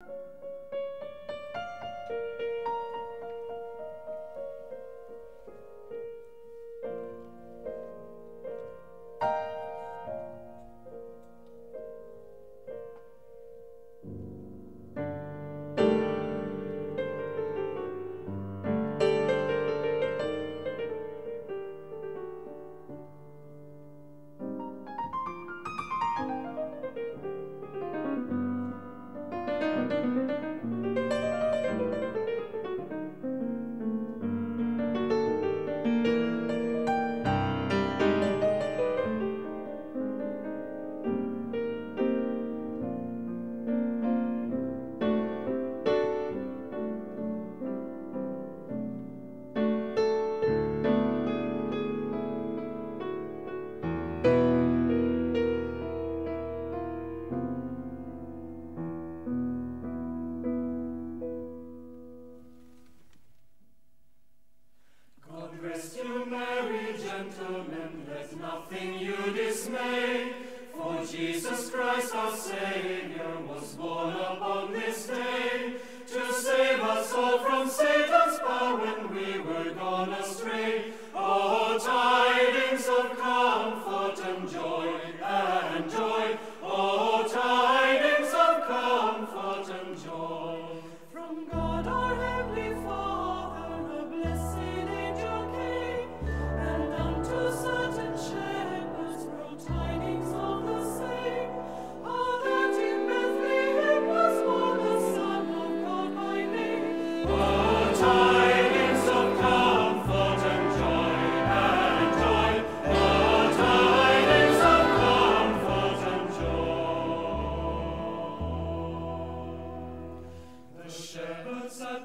Rest you, For Jesus Christ our Savior was born upon this day to save us all from Satan's power when we were gone astray. Oh, tidings of comfort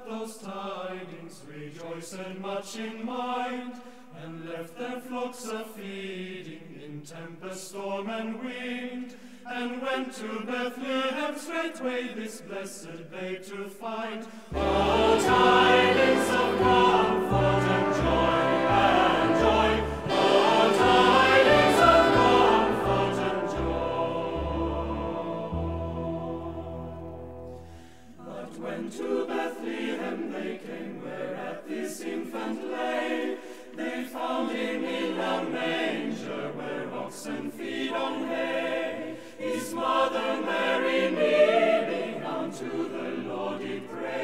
those tidings rejoiced and much in mind, and left their flocks a feeding in tempest, storm, and wind, and went to Bethlehem straightway this blessed babe to find. Oh, tidings of comfort When to Bethlehem they came, where at this infant lay, they found him in a manger where oxen feed on hay. His mother Mary kneeling unto the Lord did pray.